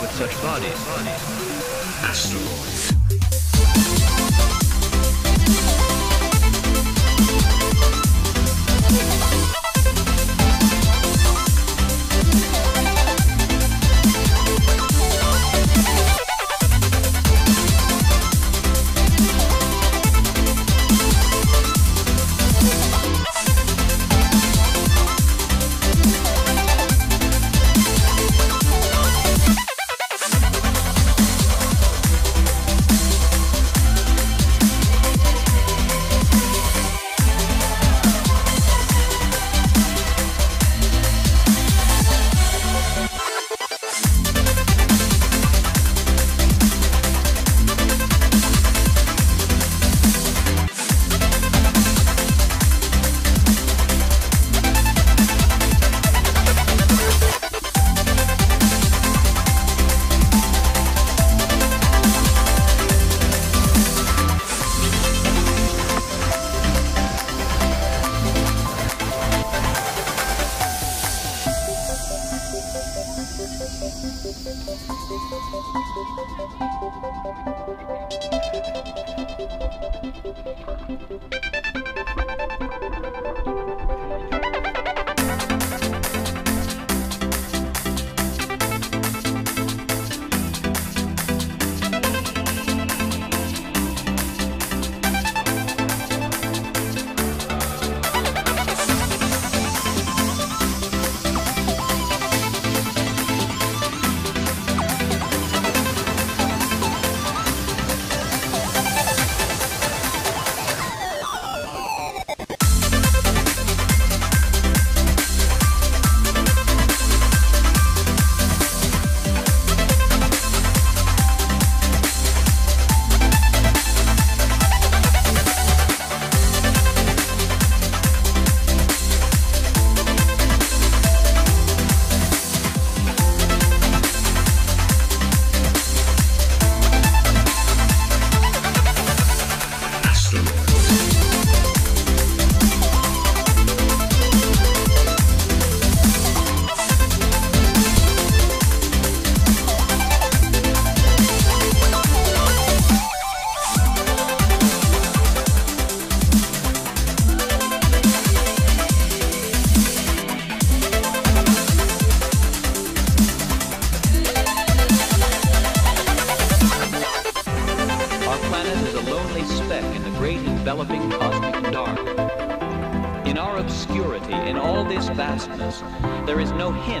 with such bodies.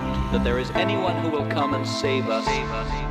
Hint that there is anyone who will come and save us. Save us.